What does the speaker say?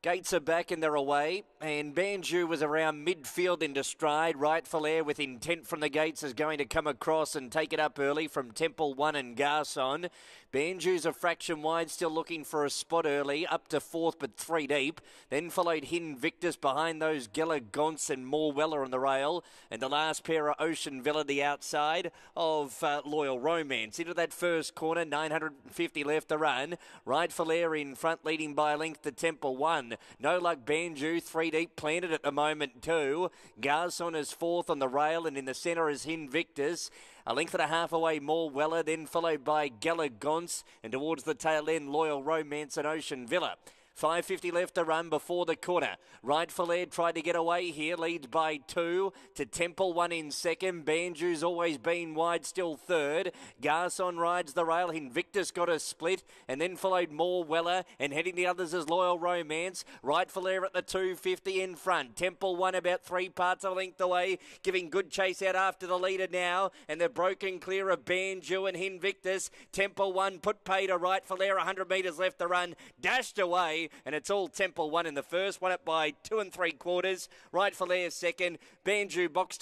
Gates are back and they're away, and Banju was around midfield into stride. Rightful Air with intent from the gates is going to come across and take it up early from Tempel 1 and Garson. Banju's a fraction wide, still looking for a spot early, up to fourth but three deep. Then followed Invictus behind those Geller Gonce and More Weller on the rail. And the last pair are Ocean Villa, the outside of uh, Loyal Romance. Into that first corner, 950 left to run. Rightful Air in front, leading by a length to Tempel 1 one. No luck Banju, three deep planted at the moment too. Garson is fourth on the rail and in the centre is Invictus. A length and a half away more Weller, then followed by Geller Gonce and towards the tail end Loyal Romance and Ocean Villa. 5.50 left to run before the corner. Rightful Ed tried to get away here, leads by two to Tempel, one in second. Banju's always been wide, still third. Garson rides the rail. Invictus got a split, and then followed More Weller, and heading the others is Loyal Romance. Rightful Air at the 250 in front. Tempel one about three parts of a length away, giving good chase out after the leader now, and they're broken clear of Banju and Invictus. Tempel one put pay to Rightful Air, 100 metres left to run, dashed away and it's all Tempel one in the first, won it by two and three quarters. Rightful Air second, Banju box